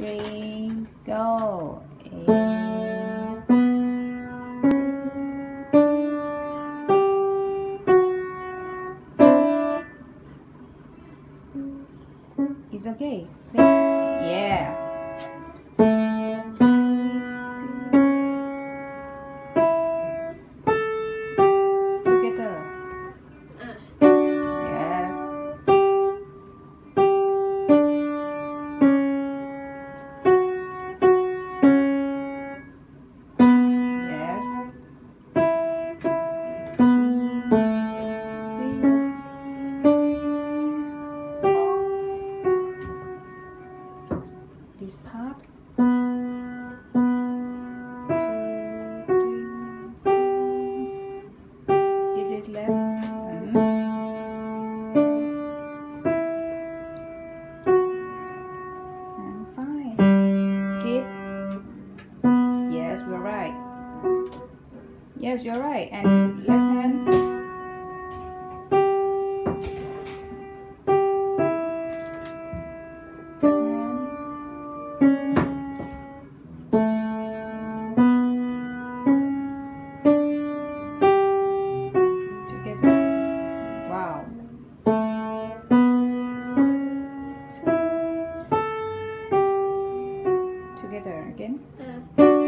three, go. It's okay. Yeah. Fine. Skip. Yes, we're right. Yes, you're right. And left hand. together again.